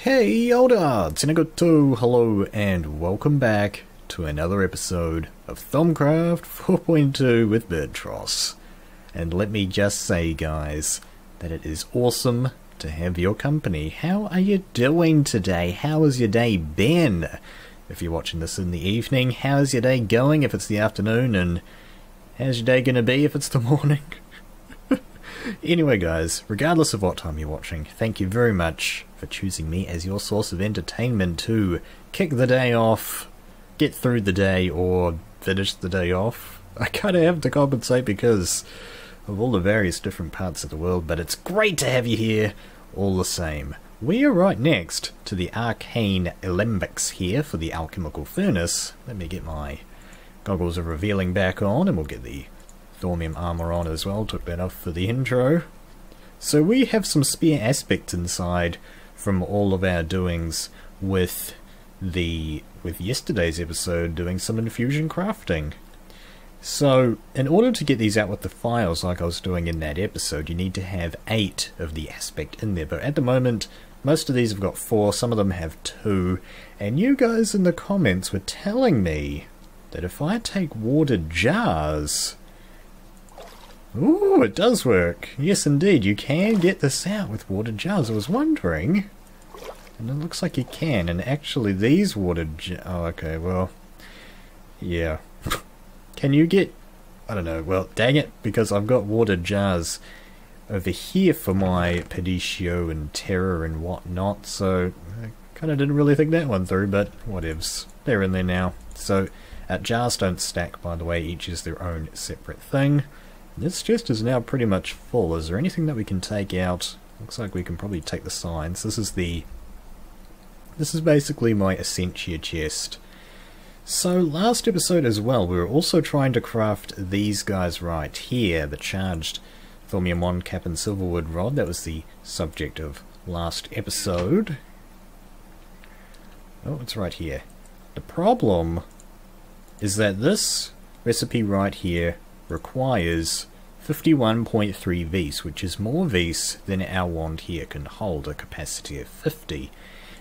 Okay, Oda, Tinagoto, hello, and welcome back to another episode of Thaumcraft 4.2 with Birdtross. And let me just say, guys, that it is awesome to have your company. How are you doing today? How has your day been? If you're watching this in the evening, how's your day going if it's the afternoon? And how's your day going to be if it's the morning? anyway, guys, regardless of what time you're watching, thank you very much for choosing me as your source of entertainment to kick the day off, get through the day, or finish the day off. I kind of have to compensate because of all the various different parts of the world, but it's great to have you here all the same. We are right next to the arcane alembics here for the alchemical furnace. Let me get my goggles of revealing back on and we'll get the Thaumium armor on as well. Took that off for the intro. So we have some spear aspects inside from all of our doings with the with yesterday's episode doing some infusion crafting. So, in order to get these out with the phials like I was doing in that episode, you need to have eight of the aspect in there. But at the moment, most of these have got four, some of them have two. And you guys in the comments were telling me that if I take water jars... Ooh, it does work. Yes, indeed, you can get this out with water jars. I was wondering... And it looks like you can, and actually these water. Oh, okay, well... Yeah. Can you get... I don't know, well, dang it, because I've got water jars over here for my Perditio and Terra and whatnot, so I kind of didn't really think that one through, but whatevs. They're in there now. So, uh, jars don't stack, by the way, each is their own separate thing. This chest is now pretty much full. Is there anything that we can take out? Looks like we can probably take the signs. This is the... This is basically my Essentia chest. So last episode as well, we were also trying to craft these guys right here, the charged Thaumium 1 cap and silverwood rod. That was the subject of last episode. Oh, it's right here. The problem is that this recipe right here requires 51.3 vis, which is more vis than our wand here can hold, a capacity of 50.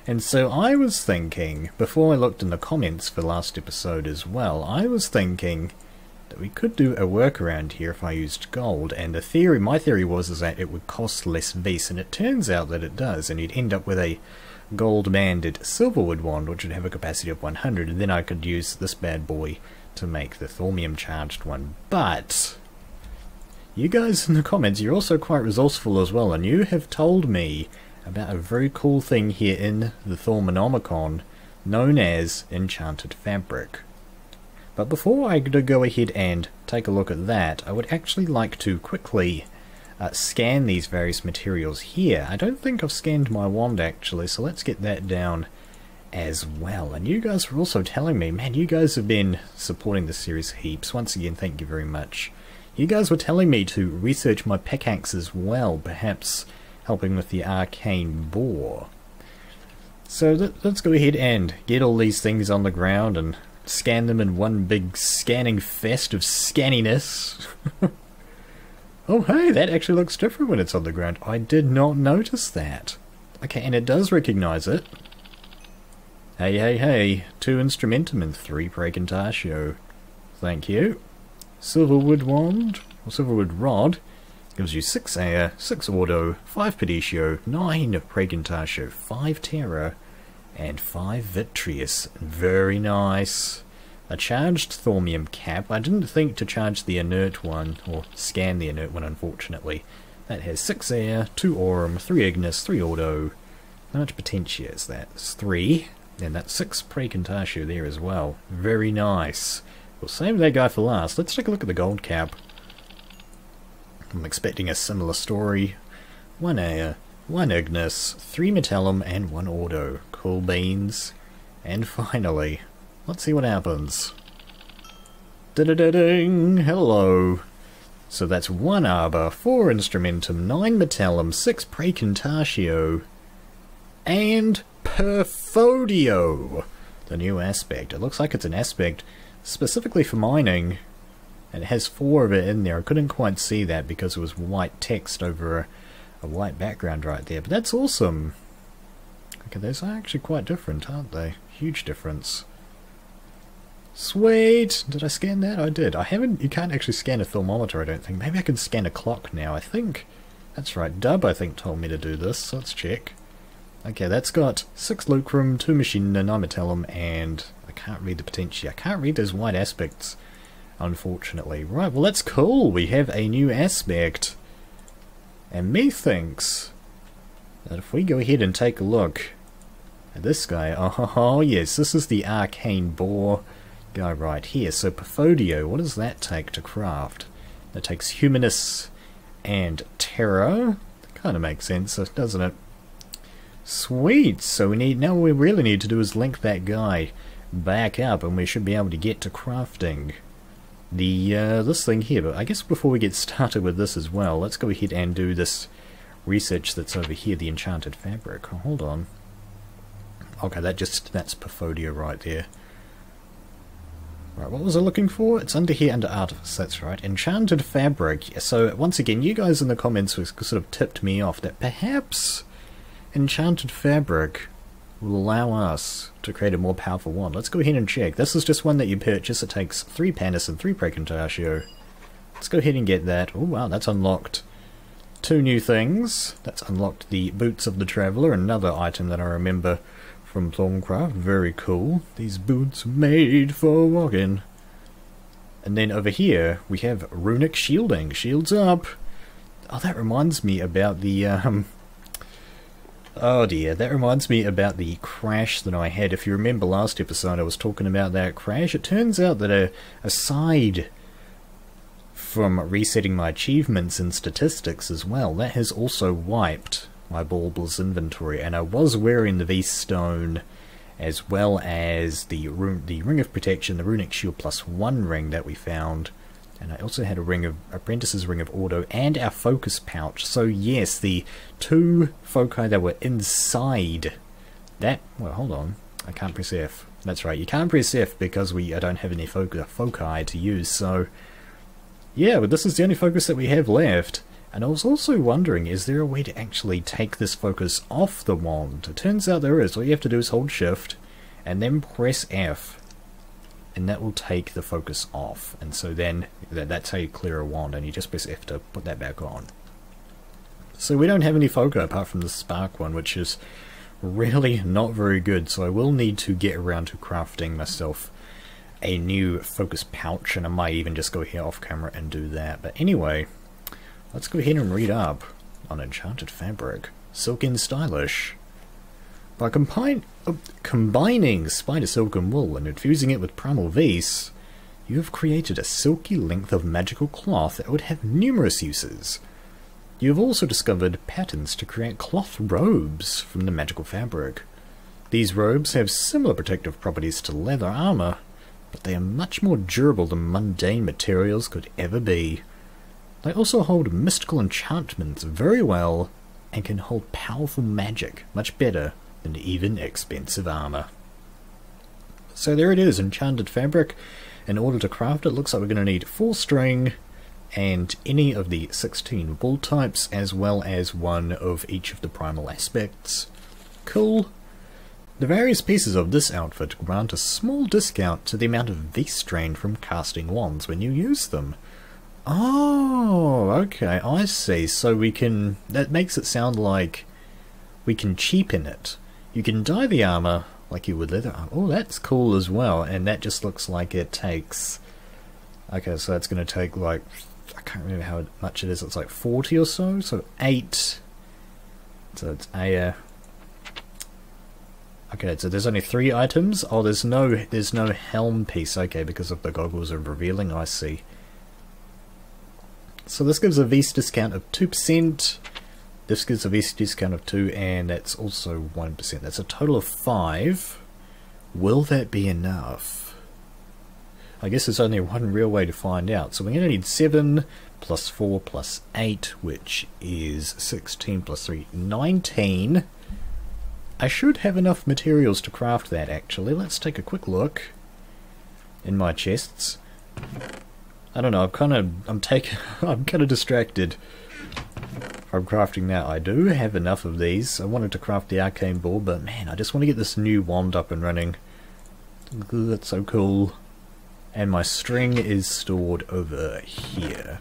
And so I was thinking, before I looked in the comments for last episode as well, I was thinking that we could do a workaround here if I used gold, and the theory, my theory was is that it would cost less vis, and it turns out that it does, and you'd end up with a gold-banded silverwood wand, which would have a capacity of 100, and then I could use this bad boy to make the thaumium charged one. But, you guys in the comments, you're also quite resourceful as well, and you have told me about a very cool thing here in the Thaumonomicon known as Enchanted Fabric. But before I go ahead and take a look at that, I would actually like to quickly uh, scan these various materials here. I don't think I've scanned my wand actually, so let's get that down as well. And you guys were also telling me, man, you guys have been supporting the series heaps. Once again, thank you very much. You guys were telling me to research my pickaxe as well, perhaps helping with the arcane bore. So let, us go ahead and get all these things on the ground and scan them in one big scanning fest of scanniness. oh hey, that actually looks different when it's on the ground. I did not notice that. Okay, and it does recognize it. Hey, hey, hey, two instrumentum and three praecantatio. Thank you. Silverwood wand, or silverwood rod. Gives you 6 air, 6 ordo, 5 Perditio, 9 Praecantatio, 5 Terra, and 5 Vitreus. Very nice. A charged Thaumium cap. I didn't think to charge the inert one, or scan the inert one unfortunately. That has 6 air, 2 aurum, 3 ignis, 3 ordo. How much potentia is that? It's 3. And that's 6 Praecantatio there as well. Very nice. We'll save that guy for last. Let's take a look at the gold cap. I'm expecting a similar story. One air, one ignis, three metallum, and one ordo. Cool beans. And finally, let's see what happens. Da da da ding! Hello! So that's one arbor, four instrumentum, nine metallum, six praecantatio, and perfodio! The new aspect. It looks like it's an aspect specifically for mining, it has four of it in there. I couldn't quite see that because it was white text over a, a white background right there. But that's awesome. Okay, those are actually quite different, aren't they? Huge difference. Sweet! Did I scan that? I did. I haven't... You can't actually scan a thermometer, I don't think. Maybe I can scan a clock now, I think. That's right. Dub, I think, told me to do this, let's check. Okay, that's got 6 lucrum, 2 machina, 9 metallum, and I can't read the potential. I can't read those white aspects, unfortunately. Right, well that's cool. We have a new aspect. And methinks that if we go ahead and take a look at this guy, oh, yes, this is the arcane bore guy right here. So Perfodio, what does that take to craft? That takes Humanus and Terra. Kind of makes sense, doesn't it? Sweet, so we need now what we really need to do is link that guy back up and we should be able to get to crafting the uh, this thing here. But I guess before we get started with this as well, let's go ahead and do this research that's over here, the enchanted fabric. Hold on. Okay, that just that's Perfodio right there. Right, what was I looking for? It's under here under Artifice, that's right. Enchanted Fabric. So, once again, you guys in the comments sort of tipped me off that perhaps Enchanted Fabric will allow us to create a more powerful wand. Let's go ahead and check. This is just one that you purchase. It takes 3 Pannus and 3 Praecantatio. Let's go ahead and get that. Oh wow, that's unlocked two new things. That's unlocked the Boots of the Traveller, another item that I remember from Thaumcraft. Very cool. These boots made for walking. And then over here, we have Runic Shielding. Shields up! Oh, that reminds me about the, um... Oh dear, that reminds me about the crash that I had. If you remember last episode, I was talking about that crash. It turns out that a, aside from resetting my achievements and statistics as well, that has also wiped my Baubles inventory, and I was wearing the V Stone as well as the the Ring of Protection, the Runic Shield plus one ring that we found, and I also had a ring of Apprentice's Ring of Auto and our Focus Pouch. So yes, the two foci that were inside that. Well, hold on, I can't press F. That's right, you can't press F because we I don't have any foci, foci to use. So yeah, but this is the only focus that we have left. And I was also wondering, is there a way to actually take this focus off the wand? It turns out there is. All you have to do is hold shift and then press F and that will take the focus off. And so then that's how you clear a wand and you just press F to put that back on. So we don't have any foci apart from the spark one, which is really not very good. So I will need to get around to crafting myself a new focus pouch and I might even just go here off camera and do that. But anyway, Let's go ahead and read up on Enchanted Fabric. Silky and stylish. By combine, uh, combining spider silk and wool and infusing it with primal vis, you have created a silky length of magical cloth that would have numerous uses. You have also discovered patterns to create cloth robes from the magical fabric. These robes have similar protective properties to leather armor, but they are much more durable than mundane materials could ever be. They also hold mystical enchantments very well and can hold powerful magic much better than even expensive armor. So there it is, enchanted fabric. In order to craft it, looks like we're going to need 4 string and any of the 16 wool types as well as one of each of the primal aspects. Cool. The various pieces of this outfit grant a small discount to the amount of V-strain from casting wands when you use them. Oh, okay, I see. So we can... That makes it sound like we can cheapen it. You can dye the armor like you would leather. Oh, that's cool as well. And that just looks like it takes... Okay, so that's going to take like... I can't remember how much it is. It's like 40 or so. So 8... So it's a... Uh, okay, so there's only three items. Oh, there's no there's no helm piece. Okay, because of the goggles are revealing. I see. So this gives a Vis discount of 2%, this gives a Vis discount of 2 and that's also 1%. That's a total of 5. Will that be enough? I guess there's only one real way to find out. So we're going to need 7 plus 4 plus 8, which is 16 plus 3, 19. I should have enough materials to craft that actually. Let's take a quick look in my chests. I don't know. I'm kind of I'm taking I'm kind of distracted from crafting now. I do have enough of these. I wanted to craft the arcane bore, but man, I just want to get this new wand up and running. That's so cool. And my string is stored over here.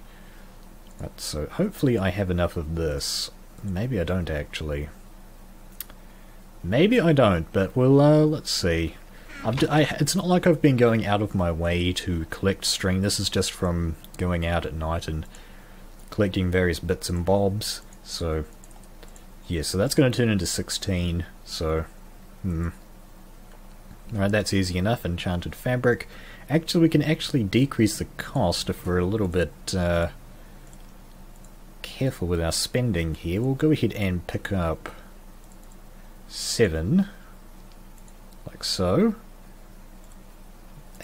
Right, so hopefully I have enough of this. Maybe I don't actually. Maybe I don't, but we'll, uh, let's see. I, it's not like I've been going out of my way to collect string. This is just from going out at night and collecting various bits and bobs. So, yeah, so that's going to turn into 16. So, hmm. Alright, that's easy enough. Enchanted fabric. Actually, we can actually decrease the cost if we're a little bit uh, careful with our spending here. We'll go ahead and pick up 7, like so.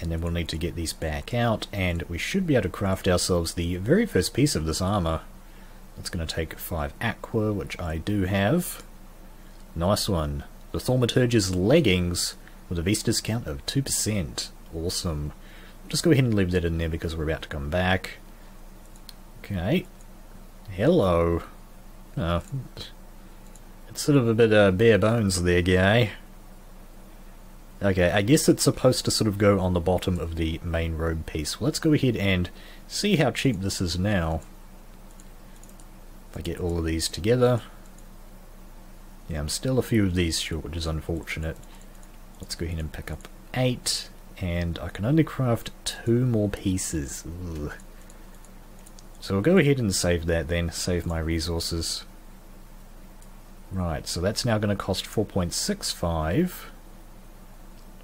And then we'll need to get these back out, and we should be able to craft ourselves the very first piece of this armor. That's going to take 5 aqua, which I do have. Nice one. The Thaumaturge's leggings with a Vis discount of 2%. Awesome. Just go ahead and leave that in there because we're about to come back. Okay. Hello. Oh, it's sort of a bit uh, bare bones there, guy. Okay, I guess it's supposed to sort of go on the bottom of the main robe piece. Well, let's go ahead and see how cheap this is now. If I get all of these together. Yeah, I'm still a few of these short, which is unfortunate. Let's go ahead and pick up eight, and I can only craft two more pieces. Ugh. So we'll go ahead and save that then, save my resources. Right, so that's now going to cost 4.65.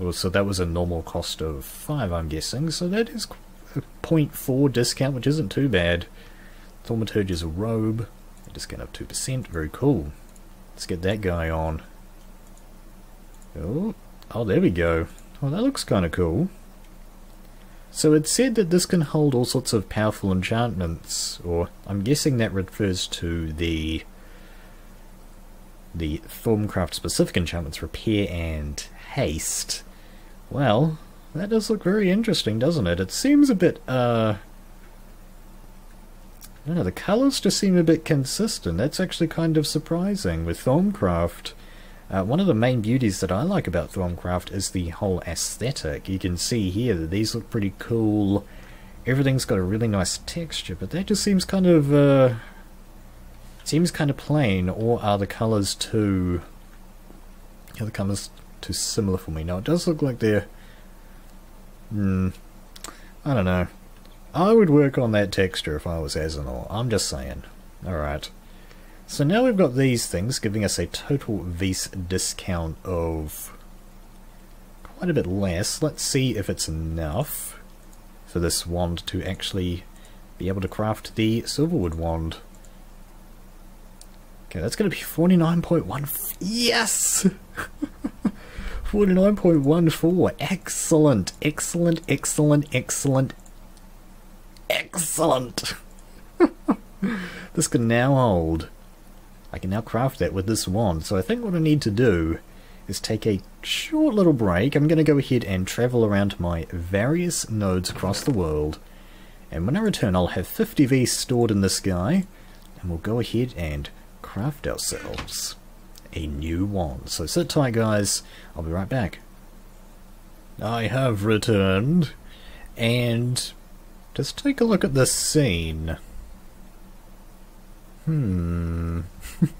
Well, so that was a normal cost of 5, I'm guessing, so that is a 0.4 discount, which isn't too bad. Thaumaturge's robe, discount of 2%, very cool. Let's get that guy on. Oh, Oh, there we go. Well, that looks kind of cool. So it said that this can hold all sorts of powerful enchantments, or I'm guessing that refers to the the Thaumcraft specific enchantments, Repair and Haste. Well, that does look very interesting, doesn't it? It seems a bit, uh... I don't know, the colours just seem a bit consistent. That's actually kind of surprising with Thaumcraft. Uh, one of the main beauties that I like about Thaumcraft is the whole aesthetic. You can see here that these look pretty cool. Everything's got a really nice texture, but that just seems kind of, uh, seems kind of plain, or are the colours too, are the colours too similar for me? Now it does look like they're, hmm, I don't know. I would work on that texture if I was Azanor, I'm just saying. Alright. So now we've got these things giving us a total Vis discount of quite a bit less. Let's see if it's enough for this wand to actually be able to craft the Silverwood wand. Okay, that's going to be 49.1. Yes! 49.14. Excellent, excellent, excellent, excellent, excellent. this can now hold I can now craft that with this wand. So I think what I need to do is take a short little break. I'm going to go ahead and travel around my various nodes across the world. And when I return, I'll have 50 V stored in this guy. And we'll go ahead and craft ourselves a new one. So sit tight, guys. I'll be right back. I have returned. And just take a look at this scene. Hmm.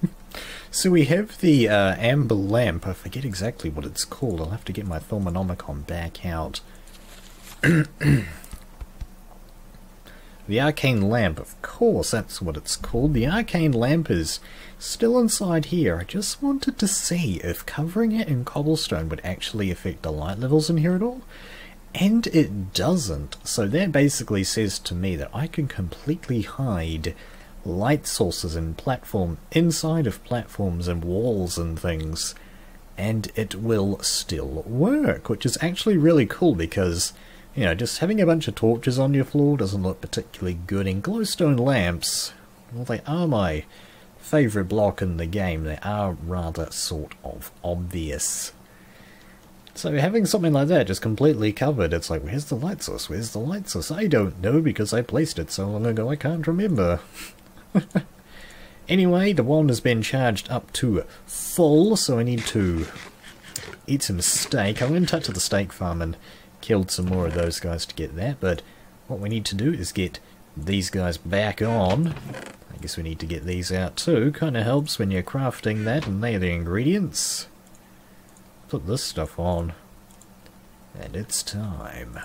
so we have the uh, amber lamp. I forget exactly what it's called. I'll have to get my Thaumonomicon back out. the arcane lamp, of course, that's what it's called. The arcane lamp is still inside here. I just wanted to see if covering it in cobblestone would actually affect the light levels in here at all. And it doesn't. So that basically says to me that I can completely hide light sources and platform inside of platforms and walls and things and it will still work which is actually really cool because you know just having a bunch of torches on your floor doesn't look particularly good in glowstone lamps well they are my favorite block in the game they are rather sort of obvious so having something like that just completely covered, it's like, where's the light source? Where's the light source? I don't know because I placed it so long ago I can't remember. Anyway, the wand has been charged up to full, so I need to eat some steak. I went touch to the steak farm and killed some more of those guys to get that, but what we need to do is get these guys back on. I guess we need to get these out too. Kinda helps when you're crafting that, and they're the ingredients. Put this stuff on. And it's time.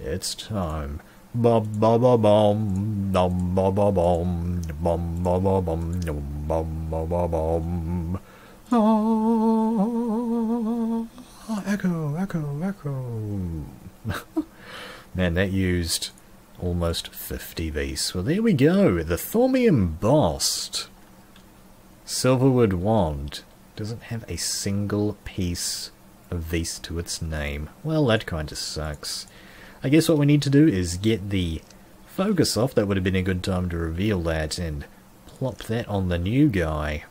It's time. Bum ba ba bum bum ba ba bum bum ba ba bum bum ba ba bum. Ah. Ah, echo, echo, echo. Man, that used almost 50 Vis. Well, there we go. The Thormy Embossed Silverwood Wand doesn't have a single piece of Vis to its name. Well, that kind of sucks. I guess what we need to do is get the focus off. That would have been a good time to reveal that and plop that on the new guy.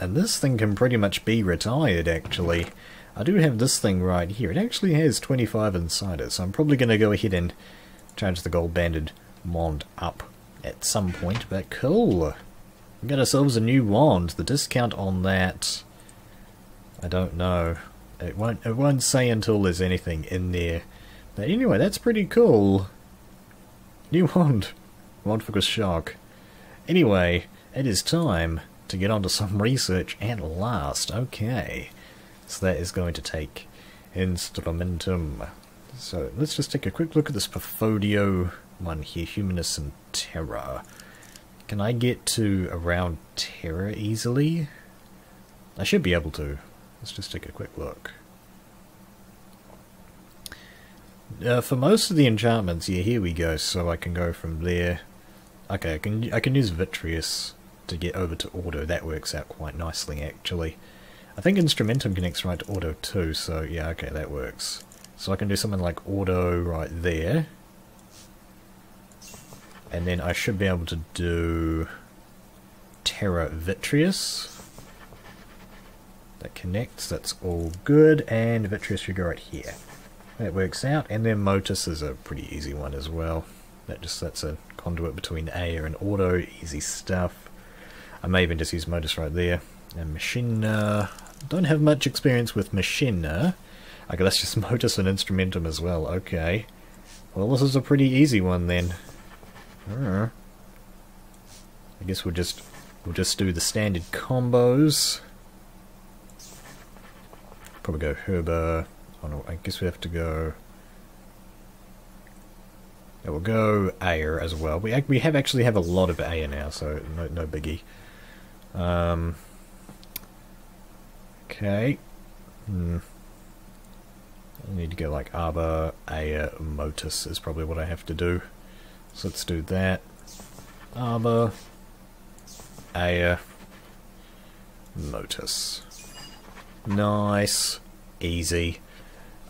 And this thing can pretty much be retired, actually. I do have this thing right here. It actually has 25 inside it, so I'm probably going to go ahead and charge the gold banded wand up at some point, but cool. We got ourselves a new wand. The discount on that, I don't know. It won't, it won't say until there's anything in there. But anyway, that's pretty cool. New wand. Wand focus shock. Anyway, it is time to get onto some research at last. Okay. So that is going to take instrumentum. So let's just take a quick look at this Perfodio one here, Humanus and Terra. Can I get to around Terra easily? I should be able to. Let's just take a quick look. Uh, for most of the enchantments, yeah, here we go. So I can go from there. Okay, I can I can use Vitreus to get over to Ordo. That works out quite nicely, actually. I think Instrumentum connects right to Ordo too, so yeah, okay, that works. So I can do something like Ordo right there. And then I should be able to do Terra Vitreus. That connects, that's all good, and Vitreus should go right here. That works out, and then Motus is a pretty easy one as well. That just that's a conduit between Air and Ordo, easy stuff. I may even just use Motus right there. And Machina, uh, don't have much experience with Machina. Okay, that's just Motus and Instrumentum as well, okay. Well, this is a pretty easy one then. Uh, I guess we'll just we'll just do the standard combos. Probably go Herba, Oh no, I guess we have to go... Yeah, we'll go Aer as well. We we have actually have a lot of Aer now, so no, no biggie. Um, okay. Hmm. I need to go like Arbor, Aer, Motus is probably what I have to do. So let's do that. Arbor, Aer, Motus. Nice. Easy.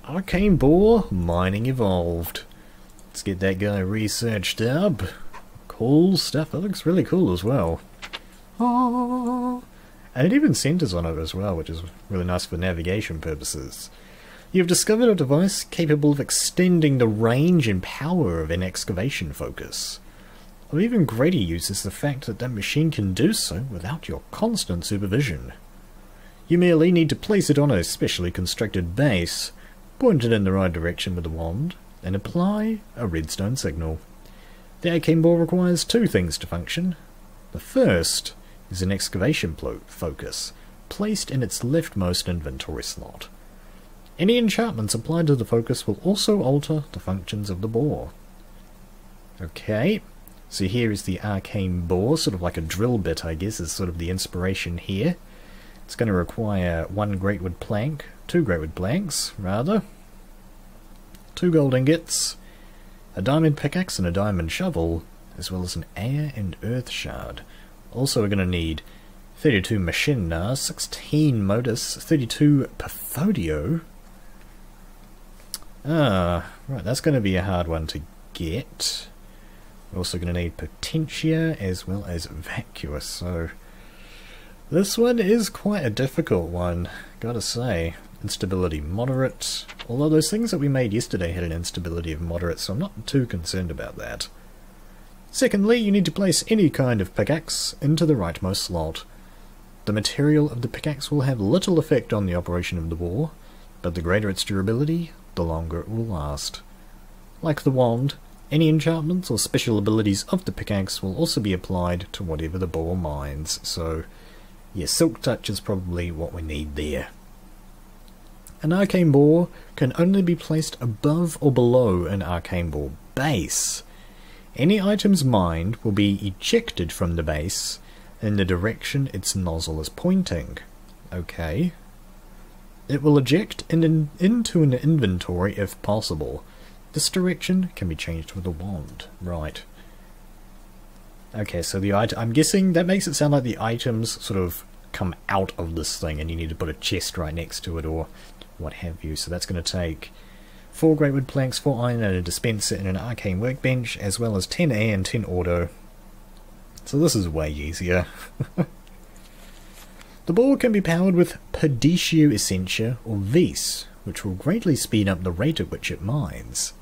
Arcane Bore, Mining Evolved. Let's get that guy researched up. Cool stuff. That looks really cool as well. Oh. And it even centers on it as well, which is really nice for navigation purposes. You've discovered a device capable of extending the range and power of an excavation focus. Of even greater use is the fact that that machine can do so without your constant supervision. You merely need to place it on a specially constructed base, point it in the right direction with the wand, and apply a redstone signal. The bore requires two things to function. The first is an excavation focus, placed in its leftmost inventory slot. Any enchantments applied to the focus will also alter the functions of the bore. Okay, so here is the arcane bore, sort of like a drill bit I guess is sort of the inspiration here. It's going to require one greatwood plank, two greatwood planks, rather, two gold ingots, a diamond pickaxe and a diamond shovel, as well as an air and earth shard. Also we're going to need 32 machina, 16 motus, 32 Perfodio. Ah, right, that's going to be a hard one to get. We're also going to need Potentia as well as Vacuos, so this one is quite a difficult one, gotta say. Instability moderate, although those things that we made yesterday had an instability of moderate, so I'm not too concerned about that. Secondly, you need to place any kind of pickaxe into the rightmost slot. The material of the pickaxe will have little effect on the operation of the bore, but the greater its durability, the longer it will last. Like the wand, any enchantments or special abilities of the pickaxe will also be applied to whatever the bore mines, so yeah, Silk Touch is probably what we need there. An arcane bore can only be placed above or below an arcane bore base. Any items mined will be ejected from the base in the direction its nozzle is pointing. Okay. It will eject in into an inventory if possible. This direction can be changed with a wand. Right. Okay, so the item, I'm guessing that makes it sound like the items sort of come out of this thing and you need to put a chest right next to it or what have you. So that's going to take 4 greatwood planks, 4 iron and a dispenser and an arcane workbench, as well as 10 air and 10 ordo. So this is way easier. the bore can be powered with Perditio Essentia or Vis, which will greatly speed up the rate at which it mines.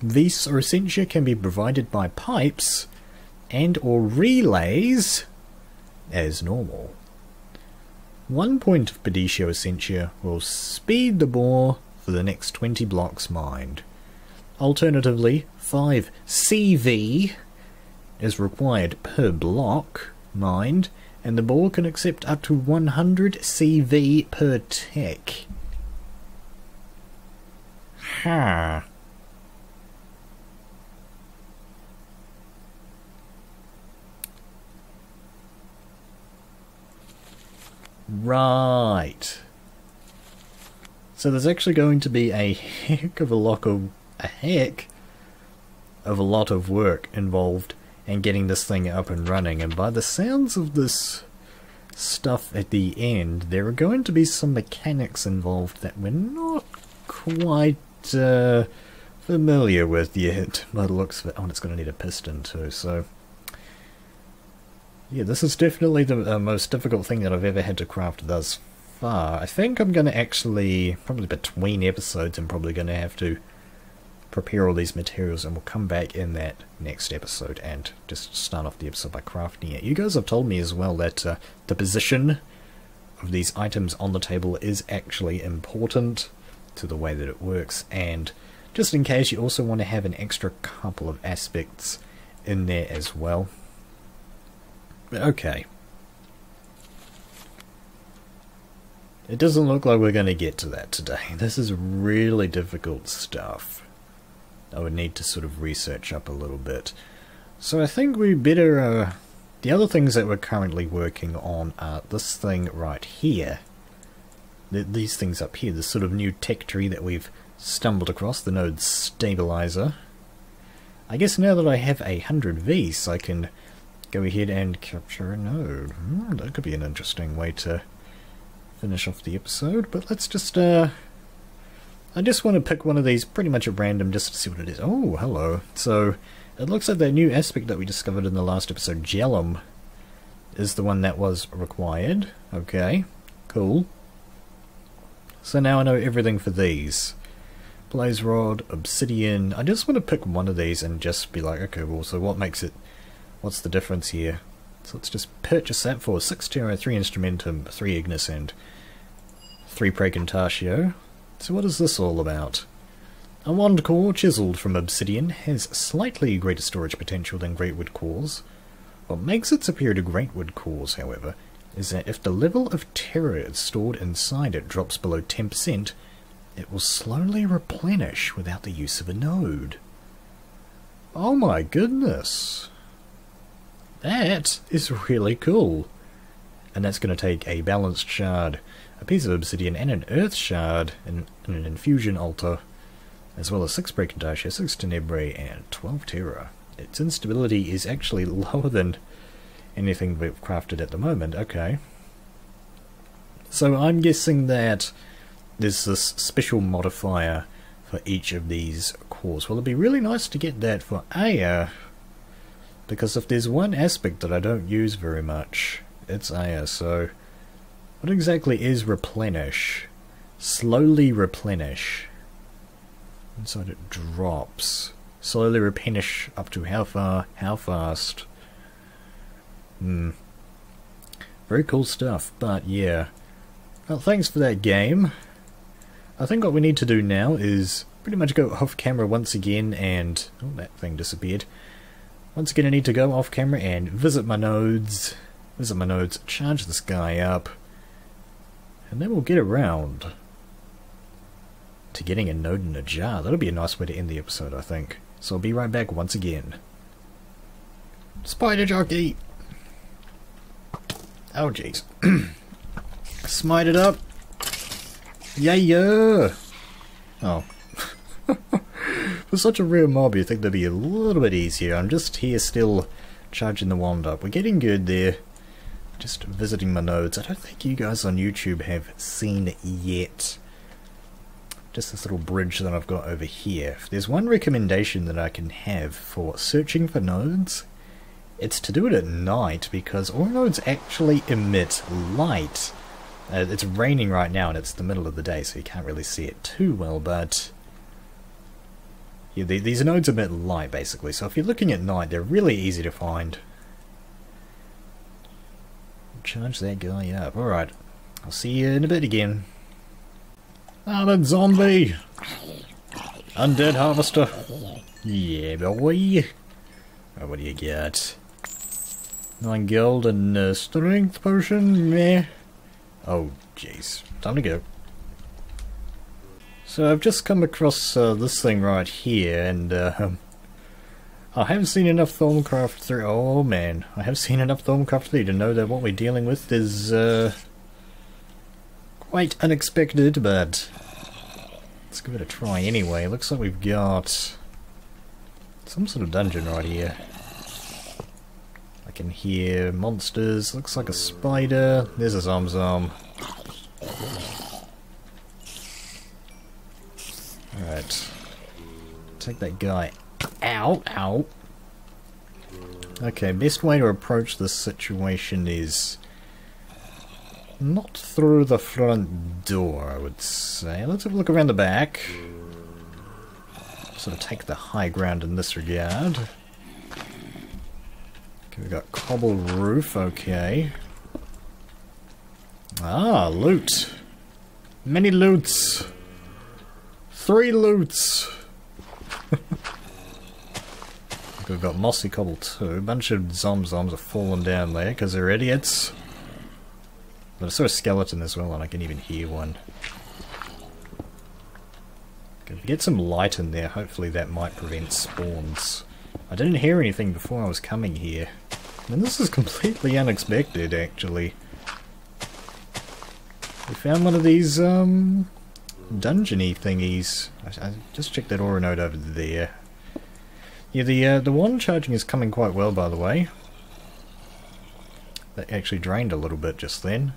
Vis or Essentia can be provided by pipes and or relays as normal. One point of Perditio Essentia will speed the bore for the next 20 blocks mined. Alternatively, 5 CV is required per block mined, and the bore can accept up to 100 CV per tick. Ha. Right. So there's actually going to be a heck of a lot of a heck of a lot of work involved in getting this thing up and running. And by the sounds of this stuff at the end, there are going to be some mechanics involved that we're not quite uh, familiar with yet. By the looks of it, oh, it's going to need a piston too. So yeah, this is definitely the uh, most difficult thing that I've ever had to craft thus far. I think I'm going to actually, probably between episodes, I'm probably going to have to prepare all these materials and we'll come back in that next episode and just start off the episode by crafting it. You guys have told me as well that uh, the position of these items on the table is actually important to the way that it works and just in case you also want to have an extra couple of aspects in there as well Okay. It doesn't look like we're going to get to that today. This is really difficult stuff. I would need to sort of research up a little bit. So I think we better... Uh, the other things that we're currently working on are this thing right here. Th these things up here, this sort of new tech tree that we've stumbled across, the node stabilizer. I guess now that I have a 100 Vs, I can go ahead and capture a node. Hmm, that could be an interesting way to finish off the episode, but let's just, uh, I just want to pick one of these pretty much at random just to see what it is. Oh, hello. So, it looks like that new aspect that we discovered in the last episode, Gelum, is the one that was required. Okay, cool. So now I know everything for these. Blaze Rod, Obsidian. I just want to pick one of these and just be like, okay, well, so what makes it What's the difference here? So let's just purchase that for 6 Terra, 3 Instrumentum, 3 Ignis, and 3 Praecantatio. So what is this all about? A wand core chiseled from obsidian has slightly greater storage potential than greatwood cores. What makes it superior to greatwood cores, however, is that if the level of terra stored inside it drops below 10%, it will slowly replenish without the use of a node. Oh my goodness! That is really cool. And that's going to take a balanced shard, a piece of obsidian, and an earth shard, and, and an infusion altar, as well as 6 Praecantatio, 6 Tenebrae, and 12 Terra. Its instability is actually lower than anything we've crafted at the moment. Okay. So I'm guessing that there's this special modifier for each of these cores. Well, it'd be really nice to get that for Aya because if there's one aspect that I don't use very much, it's Aya, so... What exactly is replenish? Slowly replenish. Inside it drops. slowly replenish up to how far, how fast. Hmm. Very cool stuff, but yeah. Well, thanks for that game. I think what we need to do now is pretty much go off camera once again and... Oh, that thing disappeared. Once again I need to go off camera and visit my nodes. Visit my nodes, charge this guy up. And then we'll get around to getting a node in a jar. That'll be a nice way to end the episode, I think. So I'll be right back once again. Spider jockey! Oh jeez. Smite it up! Yeah, yeah! Oh. For such a rare mob, you think that'd be a little bit easier. I'm just here still charging the wand up. We're getting good there. Just visiting my nodes. I don't think you guys on YouTube have seen yet. Just this little bridge that I've got over here. If there's one recommendation that I can have for searching for nodes, it's to do it at night because all nodes actually emit light. Uh, it's raining right now and it's the middle of the day so you can't really see it too well, but yeah, the, these nodes emit light basically, so if you're looking at night, they're really easy to find. Charge that guy up. Alright, I'll see you in a bit again. I'm a zombie! Undead harvester! Yeah, boy! Oh, what do you get? Nine gold and strength potion? Meh. Oh, jeez. Time to go. So I've just come across uh, this thing right here, and uh, I haven't seen enough Thaumcraft 3. Oh man, I have seen enough Thaumcraft 3 to know that what we're dealing with is uh, quite unexpected, but let's give it a try anyway. Looks like we've got some sort of dungeon right here. I can hear monsters. Looks like a spider. There's a Zomzom. Alright. Take that guy out. Out. Okay, best way to approach this situation is not through the front door, I would say. Let's have a look around the back. Sort of take the high ground in this regard. Okay, we've got cobble roof, okay. Ah, loot. Many loots. Three loots! We've got Mossy Cobble too. A bunch of Zomzoms have fallen down there because they're idiots. But I saw a skeleton as well and I can even hear one. Get some light in there, hopefully that might prevent spawns. I didn't hear anything before I was coming here. And this is completely unexpected, actually. We found one of these, um, dungeony thingies. I, I just checked that aura node over there. Yeah, the uh, the wand charging is coming quite well, by the way. That actually drained a little bit just then.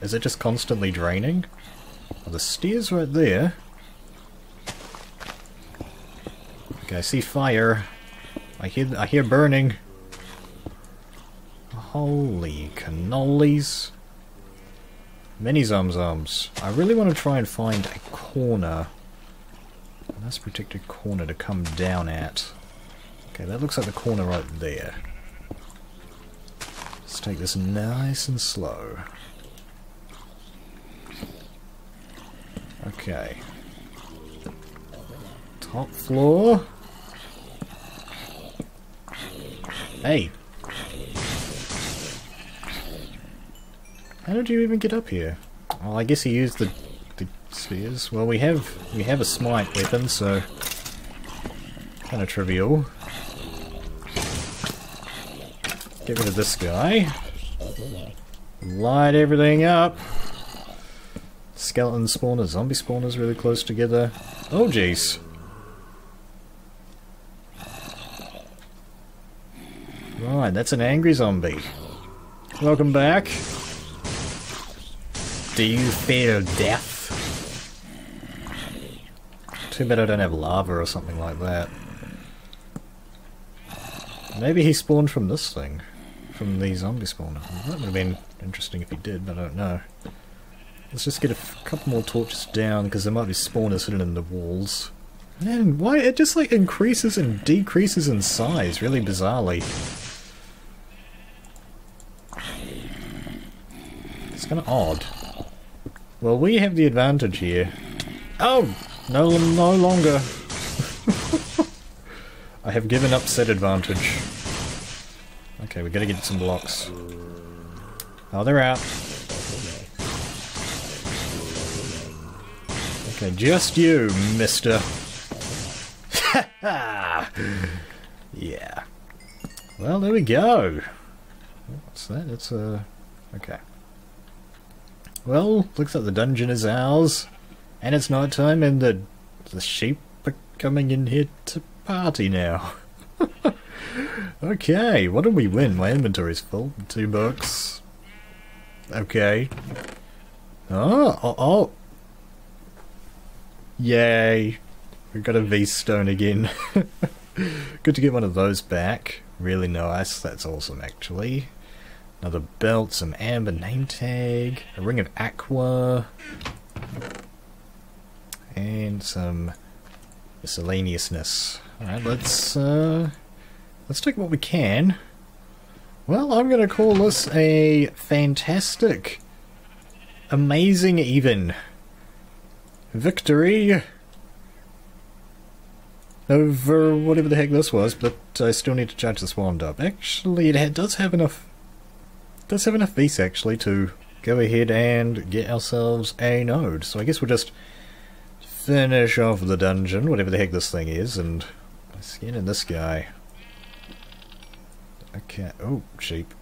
Is it just constantly draining? Oh, the stairs right there. Okay, I see fire. I hear I hear burning. Holy cannolis. Many Zomzoms. I really want to try and find a corner. A nice protected corner to come down at. Okay, that looks like the corner right there. Let's take this nice and slow. Okay. Top floor. Hey, How did you even get up here? Well, I guess he used the, the spheres. Well, we have we have a smite weapon, so kind of trivial. Get rid of this guy. Light everything up. Skeleton spawner, zombie spawners really close together. Oh jeez. Right, that's an angry zombie. Welcome back. Do you fear death? Too bad I don't have lava or something like that. Maybe he spawned from this thing. From the zombie spawner. That would have been interesting if he did, but I don't know. Let's just get a couple more torches down, because there might be spawners hidden in the walls. Man, why it just like increases and decreases in size really bizarrely. It's kind of odd. Well, we have the advantage here. Oh! No, no longer. I have given up said advantage. Okay, we gotta get some blocks. Oh, they're out. Okay, just you, mister. yeah. Well, there we go. What's that? It's a... Uh, okay. Well, looks like the dungeon is ours. And it's night time and the, the sheep are coming in here to party now. okay, what did we win? My inventory's full. Two books. Okay. Oh, oh, oh. Yay. We got a V-stone again. Good to get one of those back. Really nice. That's awesome, actually. Another belt, some amber name tag, a ring of aqua, and some miscellaneousness. Alright, let's, uh, let's take what we can. Well, I'm gonna call this a fantastic, amazing even, victory over whatever the heck this was, but I still need to charge this wand up. Actually, it does have enough, does have enough vis actually to go ahead and get ourselves a node. So I guess we'll just finish off the dungeon, whatever the heck this thing is, and skin in this guy. Okay, oh, sheep.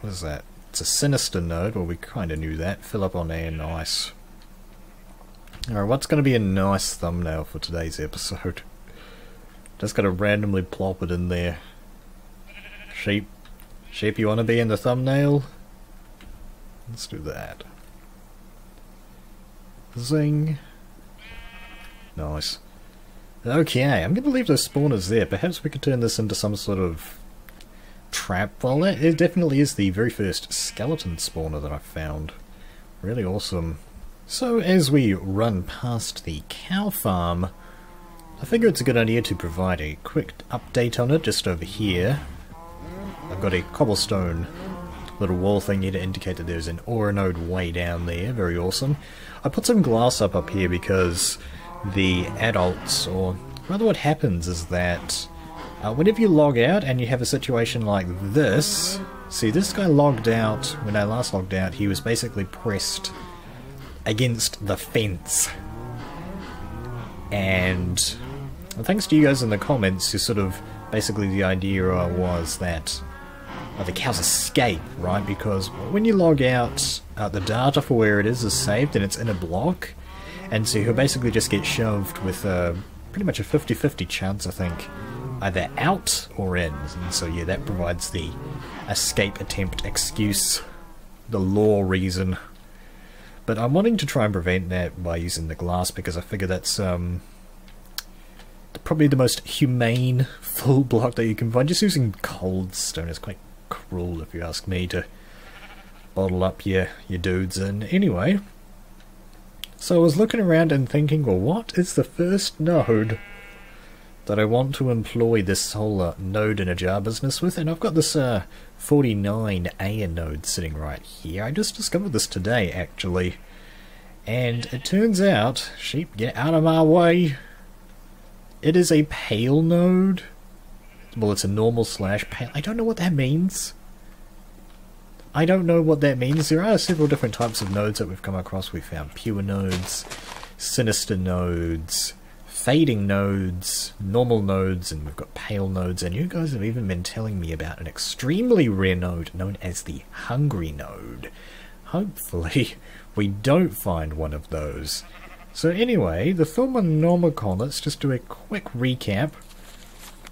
What is that? It's a sinister node, well we kinda knew that. Fill up on air, nice. Alright, what's gonna be a nice thumbnail for today's episode? Just gotta randomly plop it in there. Sheep. Sheep, you wanna be in the thumbnail? Let's do that. Zing. Nice. Okay, I'm going to leave those spawners there. Perhaps we could turn this into some sort of trap. Well, it definitely is the very first skeleton spawner that I've found. Really awesome. So as we run past the cow farm, I figure it's a good idea to provide a quick update on it just over here. I've got a cobblestone little wall thing here to indicate that there's an ore node way down there. Very awesome. I put some glass up up here because the adults, or rather what happens is that uh, whenever you log out and you have a situation like this, see this guy logged out, when I last logged out, he was basically pressed against the fence. And thanks to you guys in the comments who sort of, basically the idea was that uh, the cows escape, right? Because when you log out, uh, the data for where it is is saved and it's in a block, and so he'll basically just get shoved with a, pretty much a 50-50 chance, I think, either out or in. And so yeah, that provides the escape attempt excuse, the law reason. But I'm wanting to try and prevent that by using the glass because I figure that's um, probably the most humane full block that you can find. Just using cold stone is quite cruel if you ask me to bottle up your, your dudes in. Anyway, so I was looking around and thinking, well, what is the first node that I want to employ this whole uh, node in a jar business with? And I've got this uh, 49A node sitting right here. I just discovered this today, actually. And it turns out, sheep, get out of my way. It is a pale node. Well, it's a normal slash pale. I don't know what that means. I don't know what that means. There are several different types of nodes that we've come across. We found pure nodes, sinister nodes, fading nodes, normal nodes, and we've got pale nodes. And you guys have even been telling me about an extremely rare node known as the hungry node. Hopefully, we don't find one of those. So anyway, the Thaumonomicon, let's just do a quick recap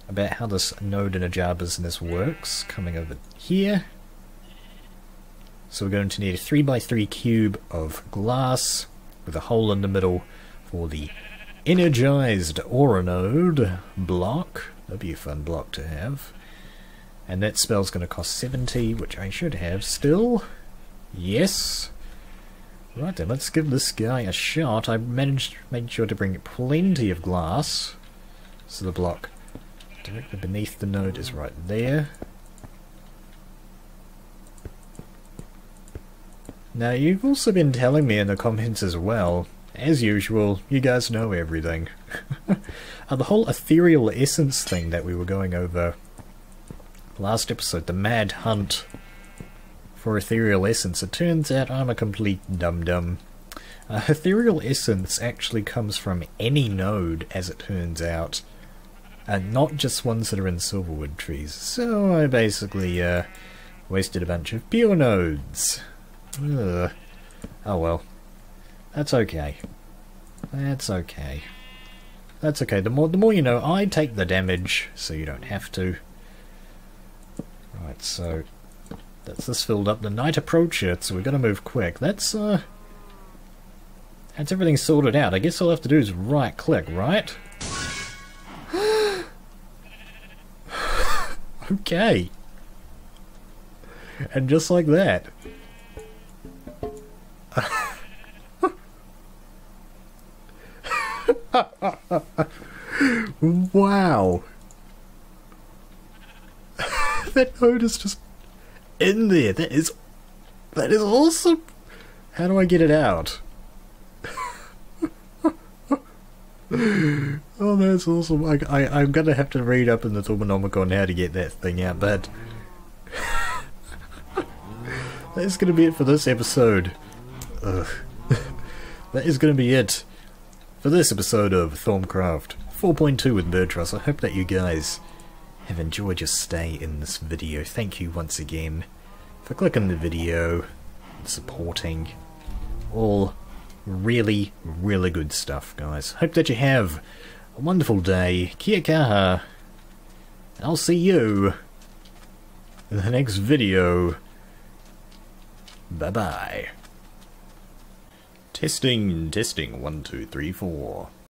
about how this node in a jar business works. Coming over here, so we're going to need a 3x3 cube of glass with a hole in the middle for the energized aura node block. That'd be a fun block to have. And that spell's going to cost 70, which I should have still. Yes. Right then, let's give this guy a shot. I managed made sure to bring plenty of glass. So the block directly beneath the node is right there. Now, you've also been telling me in the comments as well, as usual, you guys know everything. uh, the whole ethereal essence thing that we were going over last episode, the mad hunt for ethereal essence, it turns out I'm a complete dum-dum. Uh, ethereal essence actually comes from any node, as it turns out, and not just ones that are in silverwood trees. So I basically uh, wasted a bunch of pure nodes. Ugh. Oh well. That's okay. That's okay. That's okay. The more the more you know, I take the damage, so you don't have to. Right, so that's this filled up. The night approacheth, so we've got to move quick. That's uh that's everything sorted out. I guess all I have to do is right click, right? okay. And just like that. Wow. that node is just in there. That is that is awesome. How do I get it out? oh, that's awesome. I, I, I'm gonna have to read up in the Thaumonomicon how to get that thing out, but that's gonna be it for this episode. That is gonna be it for this episode of Thaumcraft 4.2 with Birdtross. I hope that you guys have enjoyed your stay in this video. Thank you once again for clicking the video, and supporting, all really, really good stuff, guys. Hope that you have a wonderful day. Kia kaha. I'll see you in the next video. Bye-bye. Testing, testing, one, two, three, four.